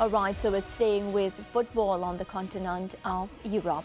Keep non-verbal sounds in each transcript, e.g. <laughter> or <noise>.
All right, so we're staying with football on the continent of Europe.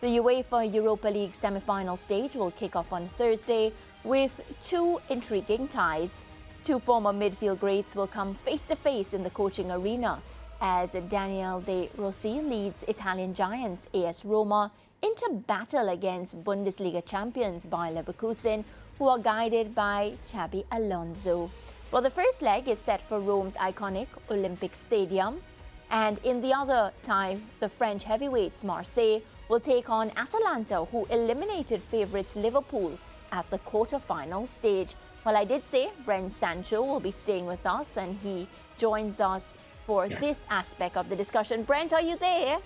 The UEFA Europa League semi-final stage will kick off on Thursday with two intriguing ties. Two former midfield greats will come face-to-face in the coaching arena as Daniele De Rossi leads Italian giants AS Roma into battle against Bundesliga champions Bayer Leverkusen, who are guided by Xabi Alonso. Well, the first leg is set for Rome's iconic Olympic Stadium. And in the other tie, the French heavyweights Marseille will take on Atalanta, who eliminated favourites Liverpool at the quarter-final stage. Well, I did say Brent Sancho will be staying with us, and he joins us for yeah. this aspect of the discussion. Brent, are you there?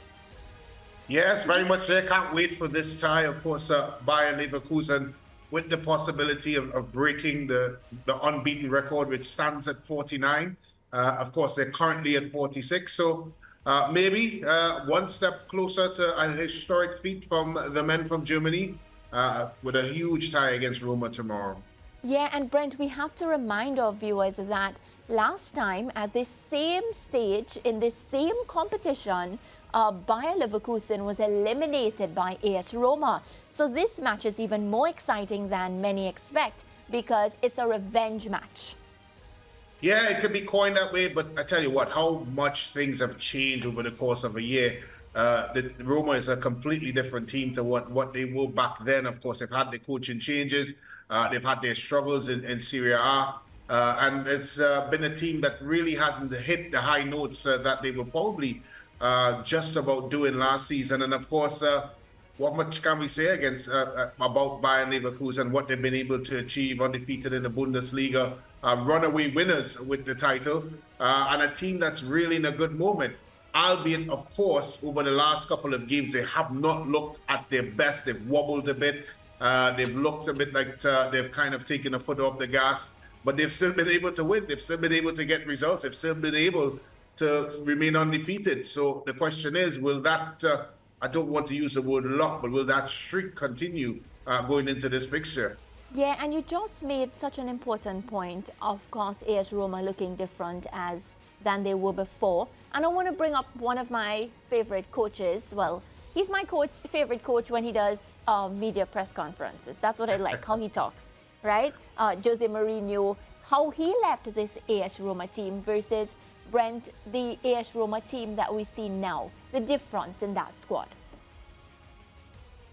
Yes, very much there. Can't wait for this tie. Of course, uh, Bayern Leverkusen with the possibility of, of breaking the, the unbeaten record, which stands at 49. Uh, of course, they're currently at 46. So uh, maybe uh, one step closer to a historic feat from the men from Germany with a huge tie against Roma tomorrow. Yeah, and Brent, we have to remind our viewers that last time at this same stage in this same competition, uh, Bayer Leverkusen was eliminated by AS Roma. So this match is even more exciting than many expect because it's a revenge match. Yeah, it could be coined that way, but I tell you what, how much things have changed over the course of a year. Uh, the Roma is a completely different team to what, what they were back then. Of course, they've had the coaching changes, uh, they've had their struggles in, in Serie A, uh, and it's uh, been a team that really hasn't hit the high notes uh, that they were probably uh, just about doing last season. And of course, what much can we say against about Bayern Leverkusen, and what they've been able to achieve undefeated in the Bundesliga? Uh, runaway winners with the title, uh, and a team that's really in a good moment. Albeit, of course, over the last couple of games, they have not looked at their best. They've wobbled a bit. Uh, they've looked a bit like uh, they've kind of taken a foot off the gas, but they've still been able to win. They've still been able to get results. They've still been able to remain undefeated. So the question is, will that, uh, I don't want to use the word luck, but will that streak continue uh, going into this fixture? Yeah, and you just made such an important point. Of course, AS Roma looking different as than they were before. And I want to bring up one of my favorite coaches. Well, he's my coach, favorite coach when he does uh, media press conferences. That's what I like, how he talks, right? Uh, Jose Mourinho, how he left this AS Roma team versus Brent, the AS Roma team that we see now. The difference in that squad.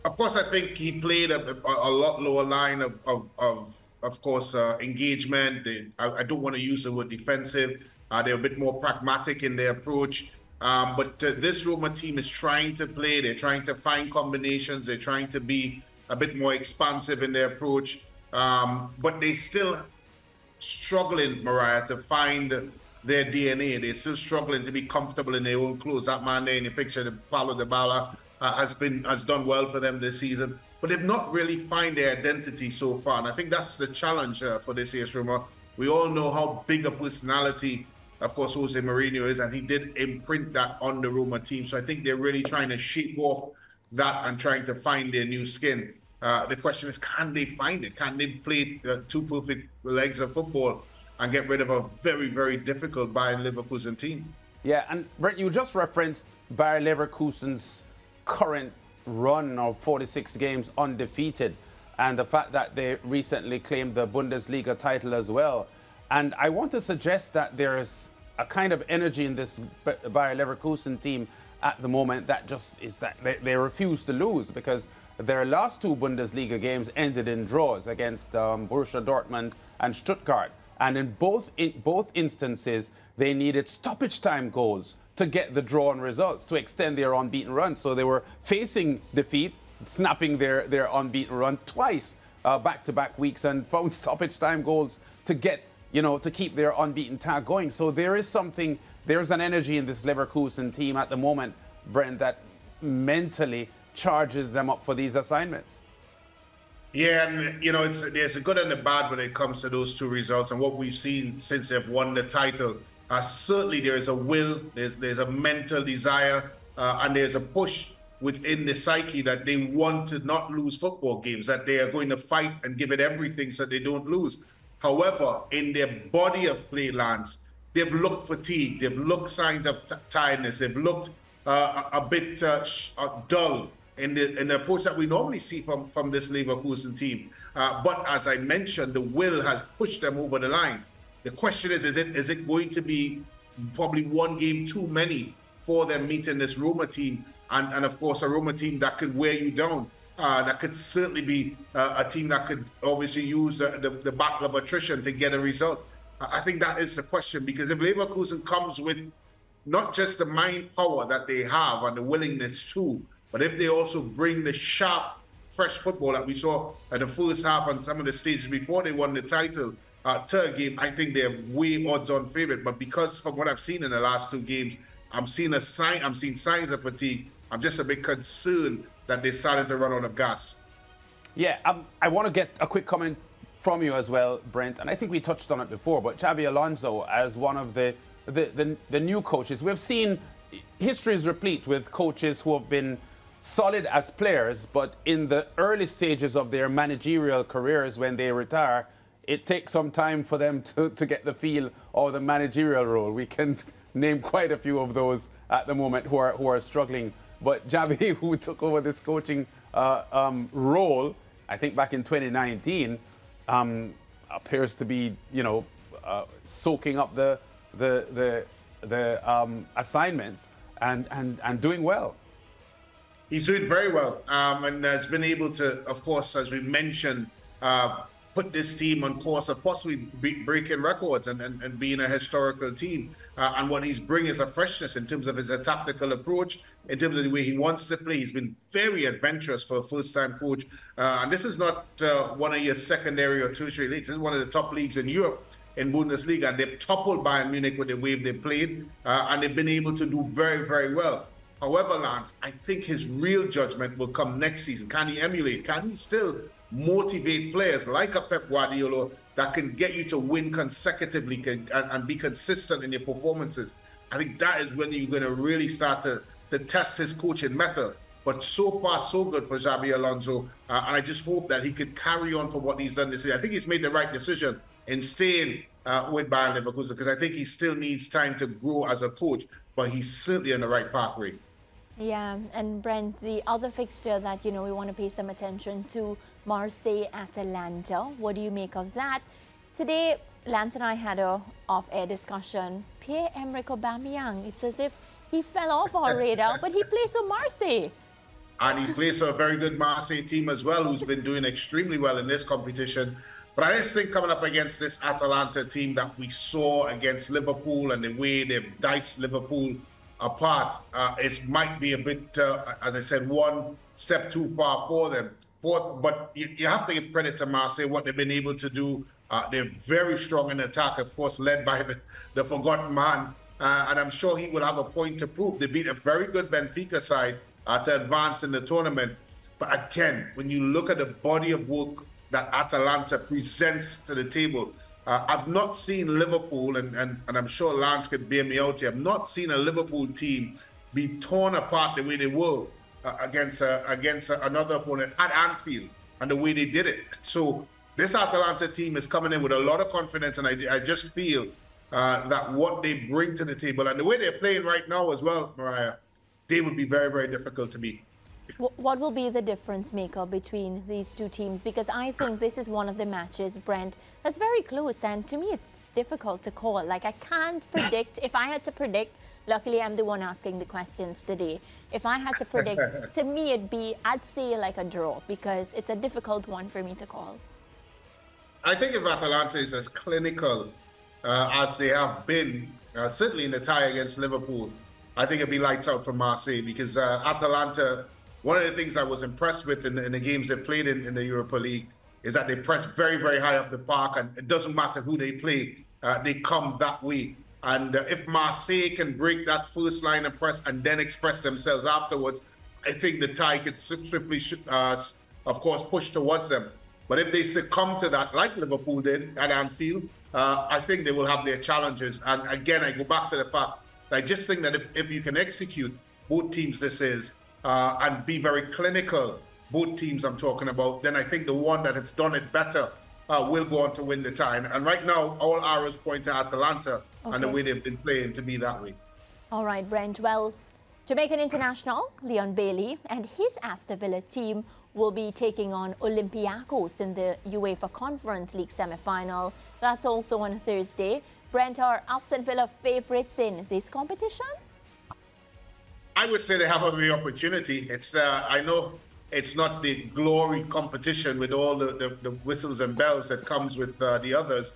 Of course, I think he played a, a, lot lower line of, of, of, of course, uh, engagement. They, I, I, don't want to use the word defensive. Uh, they're a bit more pragmatic in their approach. Um, but uh, this Roma team is trying to play. They're trying to find combinations. They're trying to be a bit more expansive in their approach. Um, but they still struggling, Mariah, to find their DNA. They're still struggling to be comfortable in their own clothes. That man there in the picture, the Paulo Dybala, uh, has been has done well for them this season, but they've not really find their identity so far. And I think that's the challenge uh, for this year's Roma. We all know how big a personality, of course, Jose Mourinho is, and he did imprint that on the Roma team. So I think they're really trying to shape off that and trying to find their new skin. Uh, the question is, can they find it? Can they play uh, two perfect legs of football and get rid of a very, very difficult Bayern Leverkusen team? Yeah, and Brent, you just referenced Bayer Leverkusen's current run of 46 games undefeated and the fact that they recently claimed the Bundesliga title as well. And I want to suggest that there's a kind of energy in this Bayer Leverkusen team at the moment that just is that they, they refuse to lose because their last two Bundesliga games ended in draws against um, Borussia Dortmund and Stuttgart. And in both, in both instances, they needed stoppage time goals to get the draw drawn results, to extend their unbeaten run. So they were facing defeat, snapping their, their unbeaten run twice back to back weeks and found <laughs> stoppage time goals to get, you know, to keep their unbeaten tag going. So there is something, there's an energy in this Leverkusen team at the moment, Brent, that mentally charges them up for these assignments. Yeah, and you know, it's there's a good and a bad when it comes to those two results, and what we've seen since they've won the title uh, certainly there is a will, there's, there's a mental desire, uh, and there's a push within the psyche that they want to not lose football games, that they are going to fight and give it everything so they don't lose. However, in their body of play, Lance, they've looked fatigued. They've looked signs of tiredness. They've looked uh, a, a, bit uh, uh, dull in the, in the approach that we normally see from, from this Leverkusen team. Uh, but as I mentioned, the will has pushed them over the line. The question is, is it is it going to be probably one game too many for them meeting this Roma team? And, and of course, a Roma team that could wear you down. Uh, that could certainly be uh, a team that could obviously use uh, the, the battle of attrition to get a result. I think that is the question because if Leverkusen comes with not just the mind power that they have and the willingness to, but if they also bring the sharp, fresh football that we saw in the first half and some of the stages before they won the title, uh, third game, I think they're way odds-on favorite. But because from what I've seen in the last two games, I'm seeing a sign. I'm seeing signs of fatigue. I'm just a bit concerned that they started to run out of gas. Yeah, um, I want to get a quick comment from you as well, Brent. And I think we touched on it before, but Xabi Alonso as one of the the, the, the new coaches. We've seen history is replete with coaches who have been solid as players, but in the early stages of their managerial careers when they retire, it takes some time for them to, to get the feel of the managerial role. We can name quite a few of those at the moment who are, who are struggling. But Javi, <laughs> who took over this coaching uh, um, role, I think back in 2019, um, appears to be, you know, uh, soaking up the, the, the, the um, assignments and, and, and doing well. He's doing very well um, and has been able to, of course, as we mentioned, uh, put this team on course of possibly breaking records and, and, and being a historical team. Uh, and what he's bringing is a freshness in terms of his tactical approach, in terms of the way he wants to play. He's been very adventurous for a first-time coach. Uh, and this is not uh, one of your secondary or tertiary leagues. This is one of the top leagues in Europe in Bundesliga, and they've toppled Bayern Munich with the way they played, uh, and they've been able to do very, very well. However, Lance, I think his real judgment will come next season. Can he emulate? Can he still motivate players like a Pep Guardiola that can get you to win consecutively and, and be consistent in your performances? I think that is when you're going to really start to, to test his coaching method. But so far, so good for Xabi Alonso. Uh, and I just hope that he could carry on for what he's done this year. I think he's made the right decision in staying uh, with Bayern Leverkusen because I think he still needs time to grow as a coach, but he's certainly on the right pathway. Yeah, and Brent, the other fixture that you know we want to pay some attention to, Marseille Atalanta. What do you make of that? Today, Lance and I had a off-air discussion. Pierre-Emerick Aubameyang. It's as if he fell off our radar, <laughs> but he plays for Marseille. And he plays for a very good Marseille team as well, who's been doing extremely well in this competition. But I just think coming up against this Atalanta team that we saw against Liverpool and the way they've diced Liverpool apart, uh, it might be a bit, uh, as I said, one step too far for them. For, but you, you, have to give credit to Marseille, what they've been able to do. Uh, they're very strong in attack, of course, led by the, the forgotten man. Uh, and I'm sure he will have a point to prove. They beat a very good Benfica side uh, to advance in the tournament. But again, when you look at the body of work that Atalanta presents to the table. Uh, I've not seen Liverpool, and, and, and I'm sure Lance could bear me out here. I've not seen a Liverpool team be torn apart the way they were uh, against uh, against another opponent at Anfield and the way they did it. So this Atalanta team is coming in with a lot of confidence, and I, I just feel uh, that what they bring to the table and the way they're playing right now as well, Mariah, they would be very, very difficult to beat. What will be the difference maker between these two teams? Because I think this is one of the matches, Brent, that's very close. And to me, it's difficult to call. Like, I can't <laughs> predict. if I had to predict, luckily I'm the one asking the questions today. If I had to predict, <laughs> to me, it'd be, I'd say like a draw because it's a difficult one for me to call. I think if Atalanta is as clinical uh, as they have been, uh, certainly in the tie against Liverpool, I think it'd be lights out for Marseille because uh, Atalanta one of the things I was impressed with in, in the games they played in, in, the Europa League is that they press very, very high up the park, and it doesn't matter who they play, uh, they come that way. And uh, if Marseille can break that first line of press and then express themselves afterwards, I think the tie could swiftly, uh, of course, push towards them. But if they succumb to that, like Liverpool did at Anfield, uh, I think they will have their challenges. And again, I go back to the fact I just think that if, if you can execute both teams this is, uh, and be very clinical, both teams I'm talking about, then I think the one that has done it better uh, will go on to win the tie. And right now, all arrows point to Atalanta okay. and the way they've been playing to be that way. All right, Brent. Well, Jamaican international Leon Bailey and his Aston Villa team will be taking on Olympiacos in the UEFA Conference League semi-final. That's also on Thursday. Brent, are Aston Villa favourites in this competition? I would say they have every opportunity. It's uh, I know it's not the glory competition with all the, the, the whistles and bells that comes with uh, the others,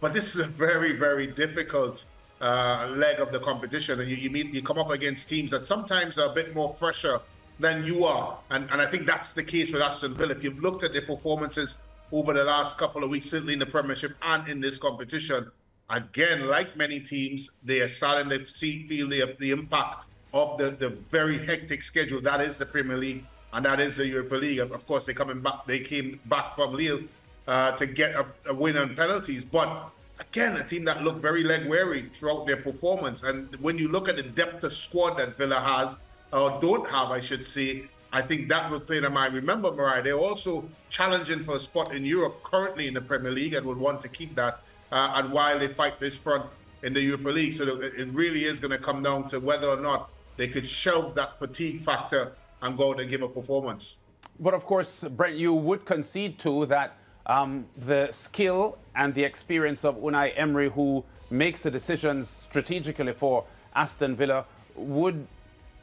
but this is a very very difficult uh, leg of the competition, and you, you meet you come up against teams that sometimes are a bit more fresher than you are, and and I think that's the case with Aston Villa. If you've looked at their performances over the last couple of weeks, certainly in the Premiership and in this competition, again, like many teams, they are starting to see feel the, the impact of the, the very hectic schedule that is the Premier League and that is the Europa League. Of course, they coming back. They came back from Lille uh, to get a, a, win on penalties, but again, a team that looked very leg weary throughout their performance. And when you look at the depth of squad that Villa has, or don't have, I should say, I think that will play in mind. Remember, Mariah, they're also challenging for a spot in Europe currently in the Premier League and would want to keep that. Uh, and while they fight this front in the Europa League, so it really is going to come down to whether or not they could shelve that fatigue factor and go out and give a performance. But of course, Brent, you would concede to that um, the skill and the experience of Unai Emery, who makes the decisions strategically for Aston Villa, would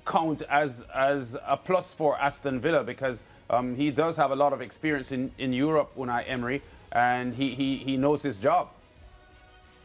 count as as a plus for Aston Villa because um, he does have a lot of experience in, in Europe, Unai Emery, and he, he, he knows his job.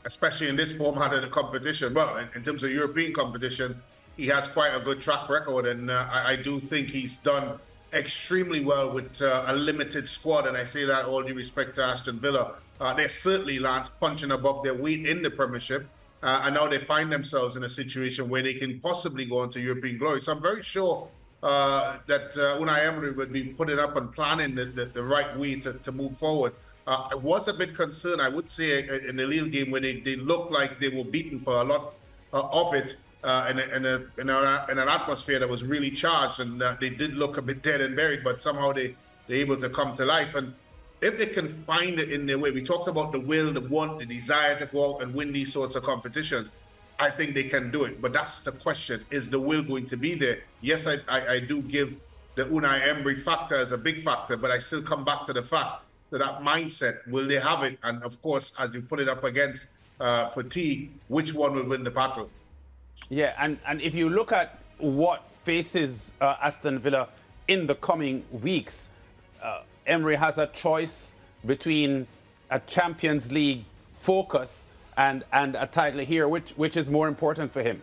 Especially in this format of the competition. Well, in, in terms of European competition, he has quite a good track record, and uh, I, I, do think he's done extremely well with uh, a limited squad. And I say that all due respect to Aston Villa. Uh, they're certainly, Lance, punching above their weight in the Premiership. Uh, and now they find themselves in a situation where they can possibly go into European glory. So I'm very sure uh, that uh, Unai Emery would be putting up and planning the, the, the right way to, to move forward. I was a bit concerned, I would say, in the Lille game when they, they looked like they were beaten for a lot of it uh, in, a, in, a, a, an atmosphere that was really charged, and uh, they did look a bit dead and buried, but somehow they they're able to come to life. And if they can find it in their way, we talked about the will, the want, the desire to go out and win these sorts of competitions. I think they can do it, but that's the question: Is the will going to be there? Yes, I, I, I do give the Unai Emery factor as a big factor, but I still come back to the fact that that mindset will they have it? And of course, as you put it up against uh, fatigue, which one will win the battle? Yeah, and, and if you look at what faces uh, Aston Villa in the coming weeks, uh, Emery has a choice between a Champions League focus and, and a title here, which, which is more important for him?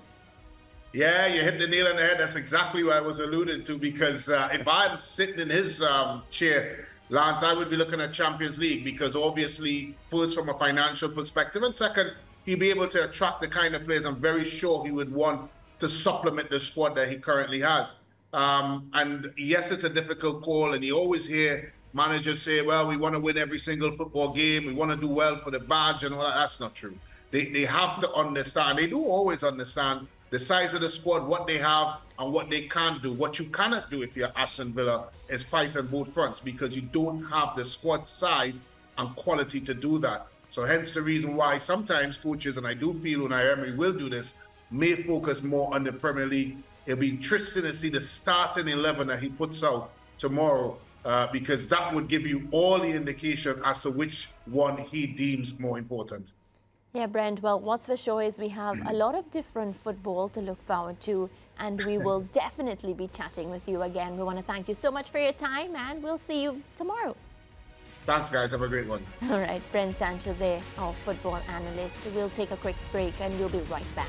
Yeah, you hit the nail on the head. That's exactly what I was alluding to. Because uh, if I'm sitting in his um, chair, Lance, I would be looking at Champions League because obviously, first from a financial perspective, and second, he'd be able to attract the kind of players I'm very sure he would want to supplement the squad that he currently has. Um, and yes, it's a difficult call, and you always hear managers say, well, we want to win every single football game, we want to do well for the badge and all that. That's not true. They, they have to understand, they do always understand the size of the squad, what they have, and what they can't do. What you cannot do if you're Aston Villa is fight on both fronts because you don't have the squad size and quality to do that. So hence the reason why sometimes coaches, and I do feel Unai Emery will do this, may focus more on the Premier League. It'll be interesting to see the starting 11 that he puts out tomorrow uh, because that would give you all the indication as to which one he deems more important. Yeah, Brent, well, what's for sure is we have a lot of different football to look forward to, and we will <laughs> definitely be chatting with you again. We want to thank you so much for your time, and we'll see you tomorrow. Thanks, guys. Have a great one. All right, Brent Sancho there, our football analyst. We'll take a quick break and we'll be right back.